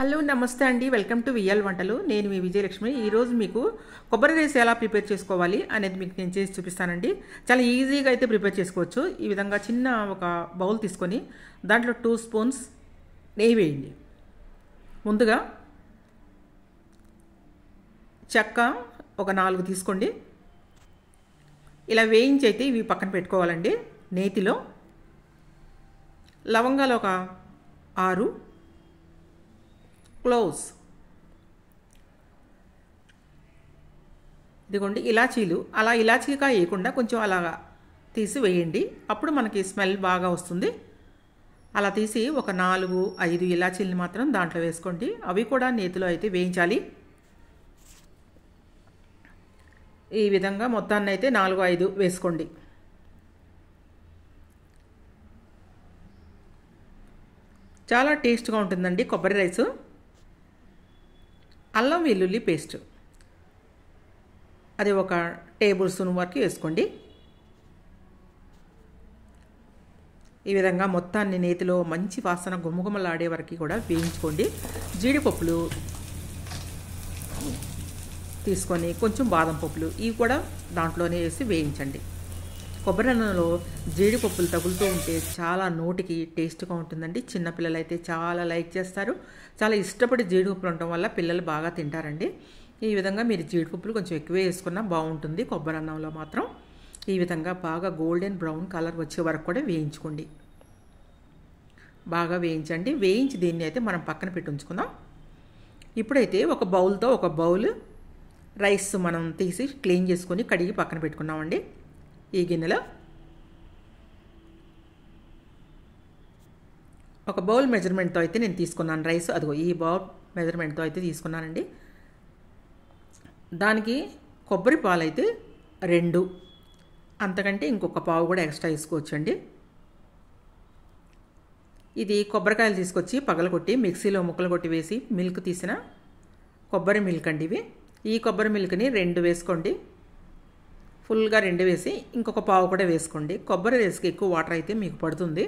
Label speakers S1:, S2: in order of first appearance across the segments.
S1: Hello నమస్తే అండి. Welcome to VL వంటలు. నేను మీ విజయలక్ష్మి. ఈరోజు మీకు కొబ్బరి రైస్ ఎలా ప్రిపేర్ చేసుకోవాలి అనేది మీకు నేను చేసి చూపిస్తానండి. చాలా ఈజీగా అయితే ప్రిపేర్ చేసుకోవచ్చు. ఈ విధంగా చిన్న ఒక బౌల్ తీసుకొని దాంట్లో టూ స్పూన్స్ నెయ్యి వేయండి. ముందుగా చెక్క ఒక నాలుగు తీసుకోండి. ఇలా వేయించి అయితే ఇవి పక్కన పెట్టుకోవాలండి. నేతిలో లవంగాలు ఒక ఆరు క్లోజ్. ఇదిగోండి ఇలాచీలు. అలా ఇలాచీగా వేయకుండా కొంచెం అలాగా తీసి వేయండి. అప్పుడు మనకి స్మెల్ బాగా వస్తుంది. అలా తీసి ఒక నాలుగు ఐదు ఇలాచీలని మాత్రం దాంట్లో వేసుకోండి. అవి కూడా నేతిలో అయితే వేయించాలి. ఈ విధంగా మొత్తాన్ని అయితే నాలుగు ఐదు వేసుకోండి. చాలా టేస్ట్గా ఉంటుందండి కొబ్బరి రైసు. అల్లం వెల్లుల్లి పేస్ట్. అది ఒక టేబుల్ స్పూన్ వరకు వేసుకోండి. ఈ విధంగా మొత్తాన్ని నేతిలో మంచి వాసన గుమ్మగుమ్మలాడే వరకు కూడా వేయించుకోండి. జీడిపప్పులు తీసుకొని కొంచెం బాదం పప్పులు ఇవి కూడా దాంట్లోనే వేసి వేయించండి. కొబ్బరి అన్నంలో జీడిపప్పులు తగులుతూ ఉంటే చాలా నోటికి టేస్ట్గా ఉంటుందండి. చిన్నపిల్లలు అయితే చాలా లైక్ చేస్తారు. చాలా ఇష్టపడి జీడిపప్పులు ఉండటం వల్ల పిల్లలు బాగా తింటారండి. ఈ విధంగా మీరు జీడిపప్పులు కొంచెం ఎక్కువే వేసుకున్నా బాగుంటుంది. కొబ్బరి అన్నంలో మాత్రం ఈ విధంగా బాగా గోల్డెన్ బ్రౌన్ కలర్ వచ్చే వరకు కూడా వేయించుకోండి. బాగా వేయించండి. వేయించి దీన్ని అయితే మనం పక్కన పెట్టి ఉంచుకుందాం. ఇప్పుడైతే ఒక బౌల్తో ఒక బౌల్ రైస్ మనం తీసి క్లీన్ చేసుకొని కడిగి పక్కన పెట్టుకున్నామండి. ఈ గిన్నెలో ఒక బౌల్ మెజర్మెంట్తో అయితే నేను తీసుకున్నాను రైస్. అదిగో ఈ బౌల్ మెజర్మెంట్తో అయితే తీసుకున్నానండి. దానికి కొబ్బరి పాలు అయితే రెండు. అంతకంటే ఇంకొక పావు కూడా ఎక్స్ట్రా వేసుకోవచ్చండి ఇది కొబ్బరికాయలు తీసుకొచ్చి పగలగొట్టి మిక్సీలో ముక్కలు కొట్టి వేసి మిల్క్ తీసిన కొబ్బరి మిల్క్ అండి ఇవి. ఈ కొబ్బరి మిల్క్ని రెండు వేసుకోండి. ఫుల్గా రెండు వేసి ఇంకొక పావు కూడా వేసుకోండి. కొబ్బరి రైస్కి ఎక్కువ వాటర్ అయితే మీకు పడుతుంది.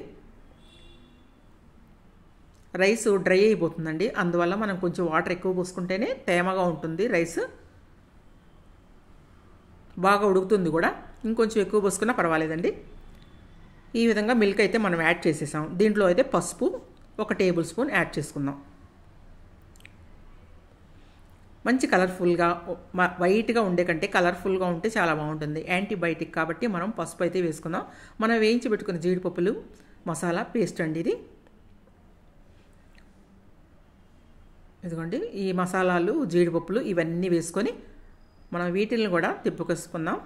S1: రైస్ డ్రై అయిపోతుందండి. అందువల్ల మనం కొంచెం వాటర్ ఎక్కువ పోసుకుంటేనే తేమగా ఉంటుంది రైస్. బాగా ఉడుకుతుంది కూడా. ఇంకొంచెం ఎక్కువ పోసుకున్నా పర్వాలేదండి. ఈ విధంగా మిల్క్ అయితే మనం యాడ్ చేసేసాం. దీంట్లో అయితే పసుపు ఒక టేబుల్ స్పూన్ యాడ్ చేసుకుందాం. మంచి కలర్ఫుల్గా వైట్గా ఉండే కంటే కలర్ఫుల్గా ఉంటే చాలా బాగుంటుంది. యాంటీబయాటిక్ కాబట్టి మనం పసుపు అయితే వేసుకుందాం. మనం వేయించి పెట్టుకున్న జీడిపప్పులు మసాలా పేస్ట్ అండి ఇది. ఇదిగోండి ఈ మసాలాలు జీడిపప్పులు ఇవన్నీ వేసుకొని మనం వీటిని కూడా తిప్పుకొసుకుందాం.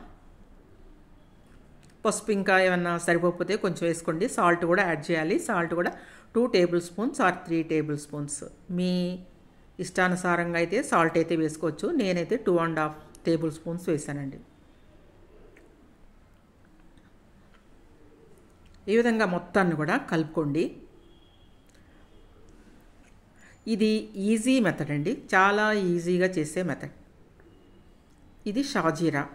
S1: పసుపు ఇంకా ఏమన్నా సరిపోతే కొంచెం వేసుకోండి. సాల్ట్ కూడా యాడ్ చేయాలి. సాల్ట్ కూడా two tablespoons or three tablespoons. మీ ఇష్టానుసారంగా అయితే సాల్ట్ అయితే వేసుకోవచ్చు. నేనైతే two and half tablespoons వేసానండి. ఈ విధంగా మొత్తాన్ని కూడా కలుపుకోండి. ఇది ఈజీ మెథడ్ అండి. చాలా ఈజీగా చేసే మెథడ్ ఇది షాజీరా.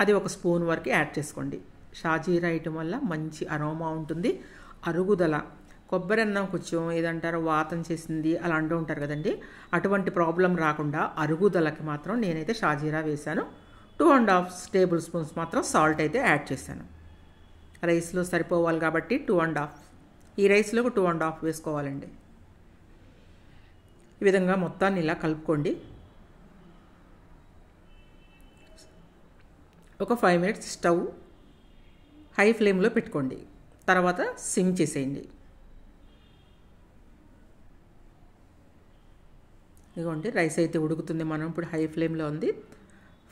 S1: అది ఒక స్పూన్ వరకు యాడ్ చేసుకోండి. షాజీరా వేయటం వల్ల మంచి అరోమా ఉంటుంది. అరుగుదల కొబ్బరి అన్నం కొంచెం ఏదంటారు వాతం చేసింది అలా అంటూ ఉంటారు కదండి. అటువంటి ప్రాబ్లం రాకుండా అరుగుదలకి మాత్రం నేనైతే షాజీరా వేశాను. Two and half tablespoons మాత్రం సాల్ట్ అయితే యాడ్ చేశాను. రైస్లో సరిపోవాలి కాబట్టి టూ అండ్ హాఫ్ ఈ రైస్లో టూ అండ్ హాఫ్ వేసుకోవాలండి. ఈ విధంగా మొత్తాన్ని ఇలా కలుపుకోండి. ఒక ఫైవ్ మినిట్స్ స్టవ్ హై ఫ్లేమ్లో పెట్టుకోండి. తర్వాత సిమ్ చేసేయండి. ఇదిగోండి రైస్ అయితే ఉడుకుతుంది మనం. ఇప్పుడు హై ఫ్లేమ్లో ఉంది.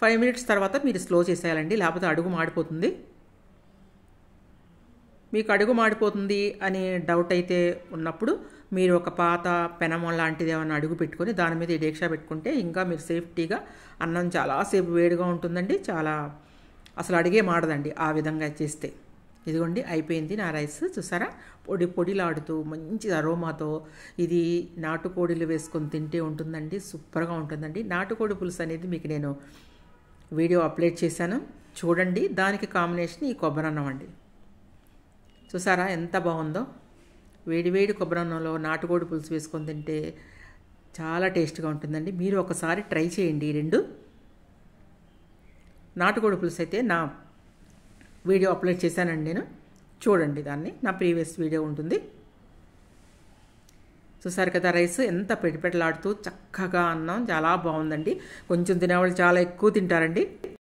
S1: ఫైవ్ మినిట్స్ తర్వాత మీరు స్లో చేసేయాలండి లేకపోతే అడుగు మాడిపోతుంది. మీకు అడుగు మాడిపోతుంది అని డౌట్ అయితే ఉన్నప్పుడు మీరు ఒక పాత పెనమం లాంటిది ఏమైనా అడుగు పెట్టుకొని దాని మీద డేక్షా పెట్టుకుంటే ఇంకా మీరు సేఫ్టీగా అన్నం చాలాసేపు వేడిగా ఉంటుందండి. చాలా అసలు అడిగే మాడదండి ఆ విధంగా చేస్తే. ఇదిగోండి అయిపోయింది నా రైస్. చూసారా? పొడి పొడిలాడుతూ మంచి అరోమాతో ఇది నాటుకోడిలు వేసుకొని తింటే ఉంటుందండి సూపర్గా ఉంటుందండి. నాటుకోడి పులుసు అనేది మీకు నేను వీడియో అప్లోడ్ చేశాను. చూడండి దానికి కాంబినేషన్ ఈ కొబ్బరి అన్నం అండి. చూసారా ఎంత బాగుందో? వేడి వేడి కొబ్బరి అన్నంలో నాటుకోడి పులుసు వేసుకొని తింటే చాలా టేస్ట్గా ఉంటుందండి. మీరు ఒకసారి ట్రై చేయండి ఈ రెండు. నాటుకోడి పులుసు అయితే నా వీడియో అప్లోడ్ చేశానండి నేను. చూడండి దాన్ని. నా ప్రీవియస్ వీడియో ఉంటుంది. చూసారు కదా రైస్ ఎంత పెడిపెట్టలాడుతూ చక్కగా అన్నం చాలా బాగుందండి. కొంచెం తినేవాళ్ళు చాలా ఎక్కువ తింటారండి.